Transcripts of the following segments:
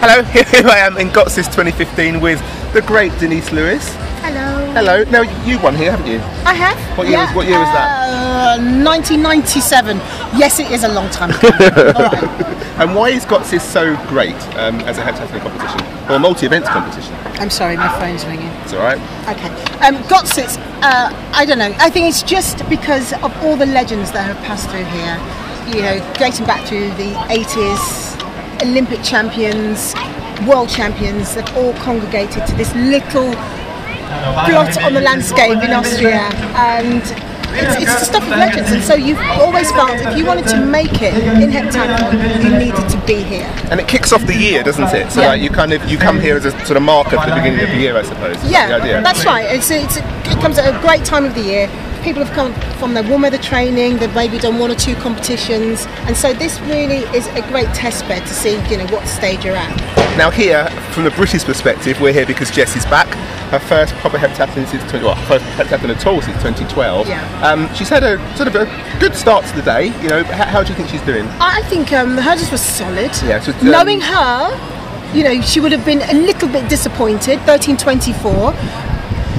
Hello, here I am in Götzis 2015 with the great Denise Lewis. Hello. Hello. Now you won here, haven't you? I have. What year was- what year was that? Uh, 1997. Yes, it is a long time ago. Right. And why is Götzis so great um, as a heptathlon competition or a multi-events competition? I'm sorry, my phone's ringing. It's all right. Okay. Um, Götzis, uh, I don't know. I think it's just because of all the legends that have passed through here. You know, dating back to the 80s, Olympic champions, world champions, they've all congregated to this little blot on the landscape in Austria. And it's, it's the stuff of legends. And so you've always felt if you wanted to make it in heptathlon, you needed to be here. And it kicks off the year, doesn't it? So Yeah. like you kind of you come here as a sort of marker for the beginning of the year, I suppose. Yeah, that's right. It's, it's, it comes at a great time of the year. People have come from their warm weather training. They've maybe done one or two competitions, and so this really is a great test bed to see, you know, what stage you're at. Now here, from the British perspective, we're here because Jess is back. Her first proper heptathlon since 20, well, first heptathlon at all since 2012. Yeah. Um, she's had a sort of a good start to the day. You know, how, how do you think she's doing? I think um, the hurdles were solid. Yeah, so, um, Knowing her, you know, she would have been a little bit disappointed. 13:24.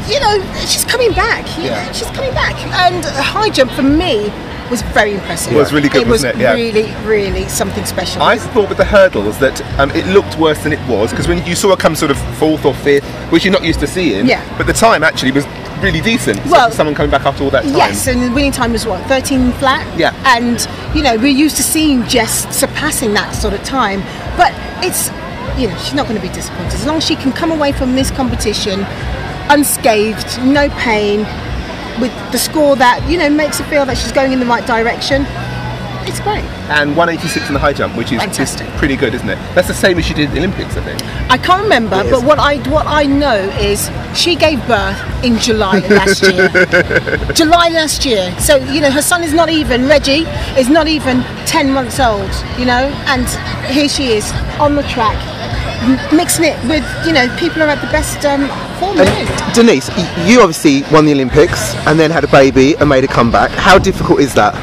You know, she's coming back. Yeah. she's coming back. And a high jump for me was very impressive. It was really good, It was wasn't it? Yeah. really, really something special. I thought with the hurdles that um, it looked worse than it was because when you saw her come sort of fourth or fifth, which you're not used to seeing, Yeah. but the time actually was really decent. Well, someone coming back after all that time. Yes, and the winning time was what, 13 flat? Yeah. And, you know, we're used to seeing Jess surpassing that sort of time. But it's, you know, she's not going to be disappointed. As long as she can come away from this competition unscathed, no pain, with the score that, you know, makes her feel that she's going in the right direction, it's great. And 186 in the high jump, which is Fantastic. pretty good, isn't it? That's the same as she did at the Olympics, I think. I can't remember, but what I what I know is she gave birth in July last year. July last year. So you know her son is not even Reggie is not even ten months old. You know, and here she is on the track, mixing it with you know people who are at the best um, really. And Denise, you obviously won the Olympics and then had a baby and made a comeback. How difficult is that?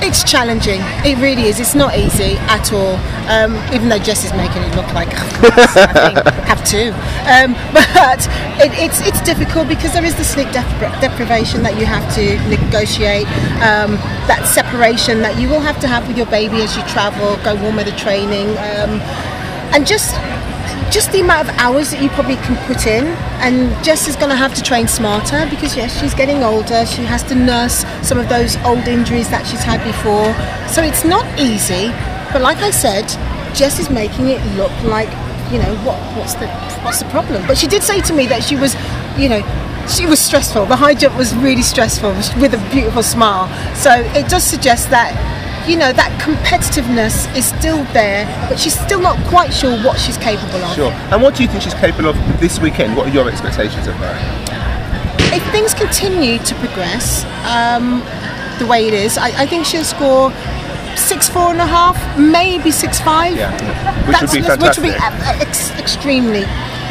It's challenging. It really is. It's not easy at all. Um, even though Jess is making it look like I have two, Um, but it, it's it's difficult because there is the sleep depri- deprivation that you have to negotiate. Um, that separation that you will have to have with your baby as you travel, go warm weather training, um, and just just the amount of hours that you probably can put in and Jess is going to have to train smarter because yes she's getting older. She has to nurse some of those old injuries that she's had before. So it's not easy but like I said Jess is making it look like you know what what's the what's the problem? But she did say to me that she was you know she was stressful. The high jump was really stressful with a beautiful smile. So it does suggest that you know that competitiveness is still there but she's still not quite sure what she's capable of Sure. And what do you think she's capable of this weekend? What are your expectations of her? if things continue to progress um, the way it is I, I think she'll score six four and a half maybe six five Yeah. Which would be fantastic. which would be ex- extremely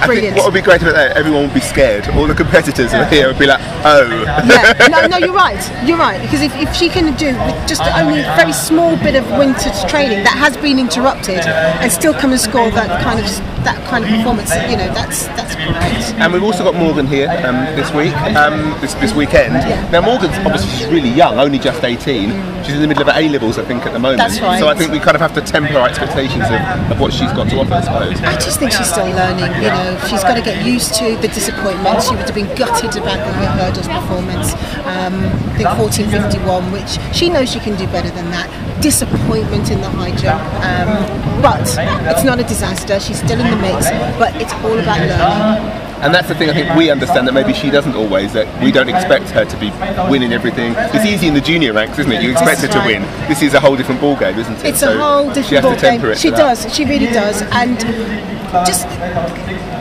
brilliant what would be great about that, everyone would be scared. All the competitors are here would be like, oh. yeah, no, no, you're right. You're right because if, if she can do just only a very small bit of winter training that has been interrupted and still come and score that kind of that kind of performance, you know, that's that's great. And we've also got Morgan here um, this week, um, this, this weekend. Now Morgan's obviously she's really young, only just 18. She's in the middle of her A levels, I think, at the moment. That's right. So I think we kind of have to temper our expectations of, of what she's got to offer, I suppose. I just think she's still learning. You know, she's got to get used to the disappointment. She would have been gutted about her hurdles performance. Um, I think 14:51, which she knows she can do better than that. Disappointment in the high jump, um, but it's not a disaster. She's still in the mix, but it's all about learning. And that's the thing I think we understand that maybe she doesn't always, that we don't expect her to be winning everything. It's easy in the junior ranks, isn't it? You expect her to win. This is a whole different ballgame, isn't it? It's So a whole different She has ball to temper game. it. She does. She really does, and just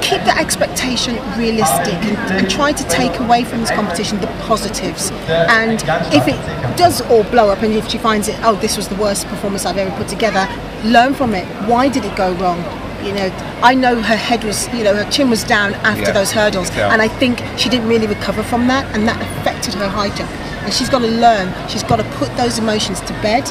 keep the expectation realistic and, and try to take away from this competition the positives. And if it does all blow up, and if she finds it, oh, this was the worst performance I've ever put together, learn from it. Why did it go wrong? You know, I know her head was, you know, her chin was down after Yeah. those hurdles, and I think she didn't really recover from that, and that affected her high jump. And she's got to learn. She's got to put those emotions to bed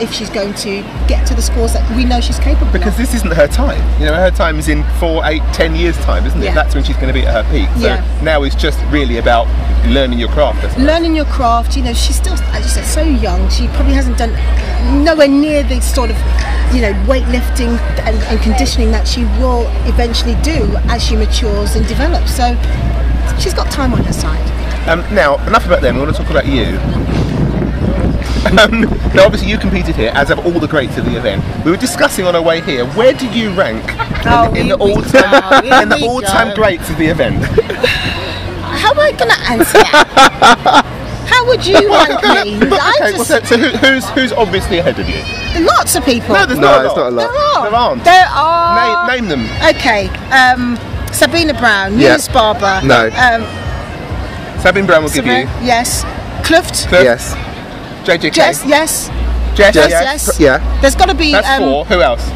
if she's going to get to the scores that we know she's capable of. Because of. this isn't her time. You know, her time is in four, eight, ten years' time, isn't it? Yeah. That's when she's going to be at her peak. So Yeah. now it's just really about learning your craft. Learning your craft. You know, she's still, as you said, so young. She probably hasn't done nowhere near the sort of, you know, weightlifting and, and conditioning that she will eventually do as she matures and develops. So she's got time on her side. Um, now, enough about them. We want to talk about you. Um, now, obviously, you competed here, as have all the greats of the event. We were discussing on our way here. Where do you rank Oh, in, in the all-time in the all-time greats of the event? How am I going to answer that? How would you rank me? I okay, well, so, so who, who's who's obviously ahead of you? lots of people. No, there's No, not. it's not a lot. There are. There aren't. There are. Name, name them. Okay. Um, Sabine Braun, Yeah. Eunice Barber. No. Um, Sabine Braun will give you. Yes. Klüft. Cliff, Yes. JJK. Jess. Yes. Jess, Jess. yes. Yes. Yeah. There's got to be That's um, four. Who else?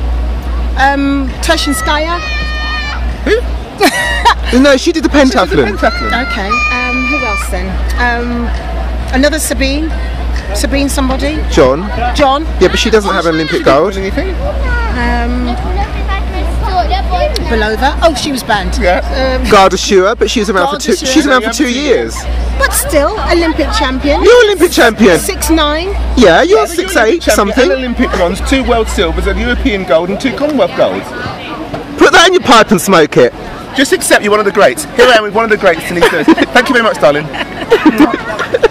um, Toshinskaya. Who? No, she did the pentathlon. Pentathlon. Okay. Um, who else then? Um, another Sabine. Sabine somebody. John. John. Yeah, but she doesn't have an Olympic gold. Anything? Um, Belova. Oh, she was banned. Yeah. Um, Ghada Shouaa, but she was around for two. Shouaa. She's around for two two years. but still, Olympic champion. You're Olympic champion. Six nine. Yeah, you're Well, six you're eight Olympic champion, something. Olympic bronze, two world silvers, a European gold, and two Commonwealth golds. Put that in your pipe and smoke it. Just accept you're one of the greats. Here I am with one of the greats, Denise Thank you very much, darling.